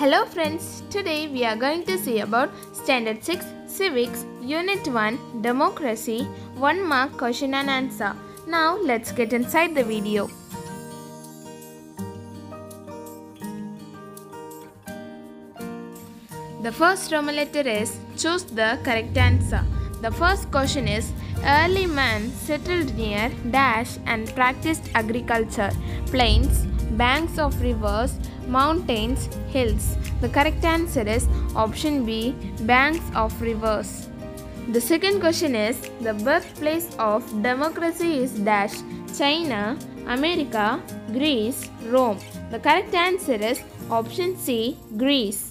Hello friends, today we are going to see about Standard 6 Civics Unit 1 Democracy 1 mark question and answer. Now let's get inside the video. The first Roman letter is choose the correct answer. The first question is early man settled near dash and practiced agriculture, plains, banks of rivers, mountains, hills. The correct answer is option B banks of rivers. The second question is the birthplace of democracy is dash China, America, Greece, Rome. The correct answer is option C Greece.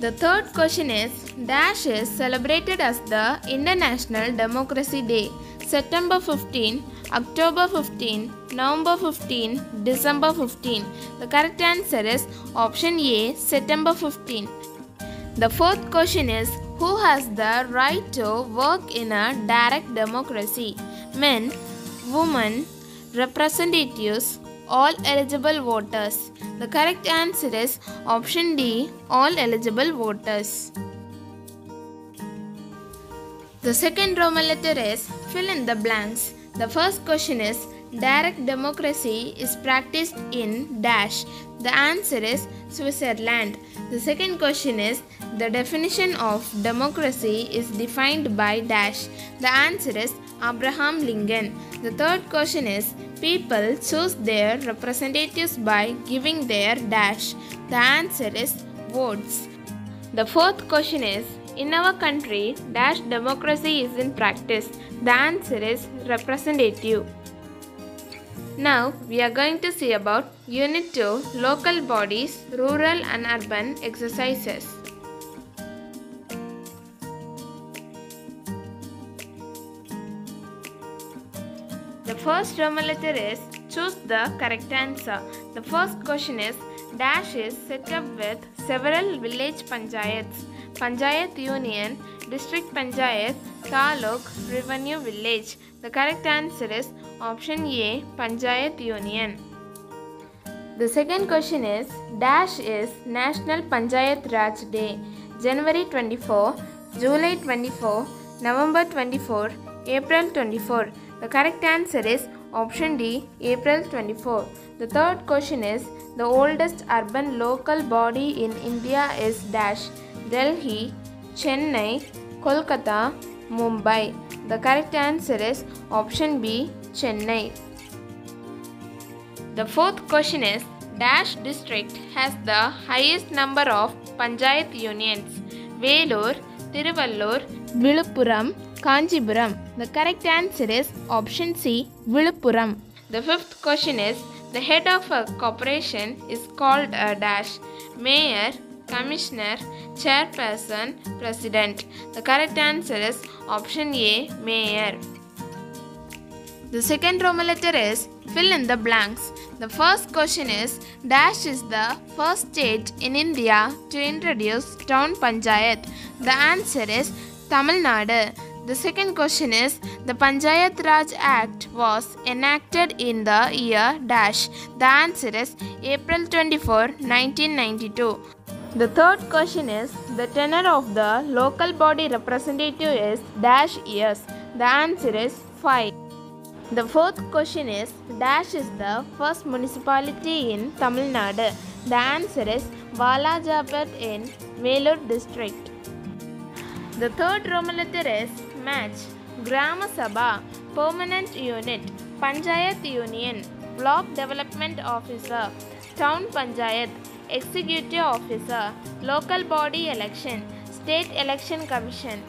The third question is Dash is celebrated as the International Democracy Day. September 15, October 15, November 15, December 15. The correct answer is option A September 15. The fourth question is Who has the right to work in a direct democracy? Men, women, representatives, all eligible voters. The correct answer is option D all eligible voters. The second Roman letter is fill in the blanks. The first question is direct democracy is practiced in dash. The answer is Switzerland. The second question is the definition of democracy is defined by dash. The answer is Abraham Lincoln. The third question is people choose their representatives by giving their dash. The answer is votes. The fourth question is in our country dash democracy is in practice. The answer is representative. Now we are going to see about Unit 2 Local Bodies, Rural and Urban Exercises. The first Roman letter is choose the correct answer. The first question is Dash is set up with several village panchayats, panchayat union, district panchayat, taluk, revenue village. The correct answer is option A panchayat union. The second question is Dash is National Panchayat Raj Day. January 24, July 24, November 24, April 24. The correct answer is option D April 24. The third question is the oldest urban local body in India is Dash Delhi, Chennai, Kolkata, Mumbai. The correct answer is option B Chennai. The fourth question is Dash district has the highest number of panchayat unions Vellore, Tiruvallur, Viluppuram, Kanchipuram. The correct answer is option C Viluppuram. The fifth question is the head of a corporation is called a dash mayor, commissioner, chairperson, president. The correct answer is option A mayor. The second Roman letter is fill in the blanks. The first question is Dash is the first state in India to introduce town panchayat. The answer is Tamil Nadu. The second question is The Panchayat Raj Act was enacted in the year Dash. The answer is April 24, 1992. The third question is The tenure of the local body representative is Dash years. The answer is 5. The fourth question is Dash is the first municipality in Tamil Nadu. The answer is Valajabad in Vellore district. The third Roman letter is match. Grama Sabha, permanent unit, Panchayat union, block development officer, town panchayat, executive officer, local body election, state election commission.